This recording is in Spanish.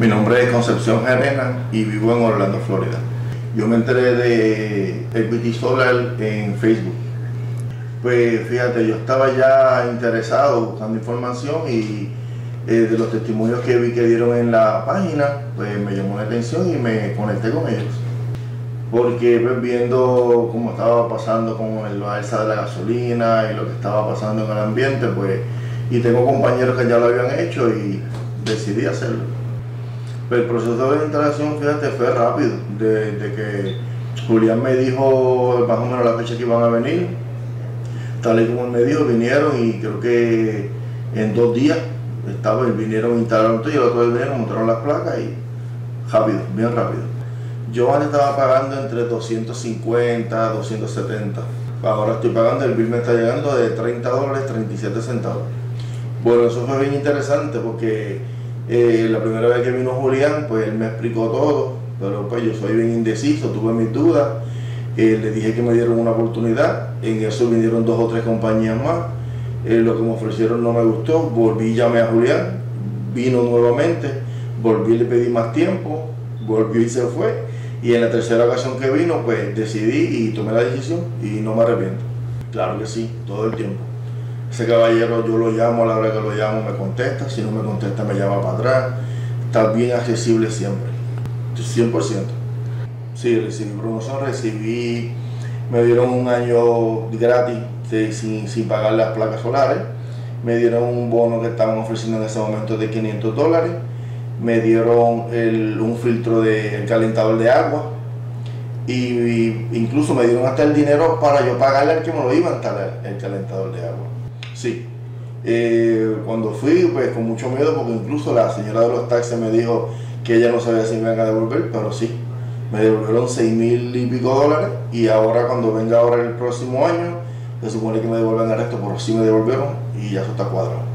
Mi nombre es Concepción Gerena y vivo en Orlando, Florida. Yo me enteré de Equity Solar en Facebook. Pues fíjate, yo estaba ya interesado buscando información y eh, de los testimonios que vi que dieron en la página, pues me llamó la atención y me conecté con ellos. Porque pues, viendo cómo estaba pasando con el alza de la gasolina y lo que estaba pasando en el ambiente, pues, y tengo compañeros que ya lo habían hecho y decidí hacerlo. Pues, el proceso de instalación, fíjate, fue rápido. Desde que Julián me dijo más o menos la fecha que iban a venir, tal y como él me dijo, vinieron y creo que en dos días estaba, vinieron, instalaron todo y el otro día vinieron, montaron las placas y rápido, bien rápido. Yo antes estaba pagando entre 250 270. Ahora estoy pagando, el bill me está llegando de 30 dólares, 37 centavos. Bueno, eso fue bien interesante porque eh, la primera vez que vino Julián, pues él me explicó todo, pero pues yo soy bien indeciso, tuve mis dudas. Eh, le dije que me dieron una oportunidad, en eso vinieron dos o tres compañías más eh, lo que me ofrecieron no me gustó, volví, llamé a Julián, vino nuevamente, volví, le pedí más tiempo, volvió y se fue. Y en la tercera ocasión que vino, pues decidí y tomé la decisión y no me arrepiento. Claro que sí, todo el tiempo. Ese caballero yo lo llamo a la hora que lo llamo, me contesta, si no me contesta me llama para atrás. Está bien accesible siempre, 100%. Sí, recibí promoción, recibí, me dieron un año gratis sin, sin, pagar las placas solares. Me dieron un bono que estaban ofreciendo en ese momento de 500 dólares. Me dieron un filtro de calentador de agua. Y, incluso me dieron hasta el dinero para yo pagarle al que me lo iba a instalar el calentador de agua. Sí. Eh, cuando fui, pues con mucho miedo, porque incluso la señora de los taxis me dijo que ella no sabía si me iban a devolver, pero sí, me devolvieron 6 mil y pico dólares y ahora cuando venga ahora el próximo año se supone que me devuelven el resto, pero sí me devolvieron y ya está cuadrado.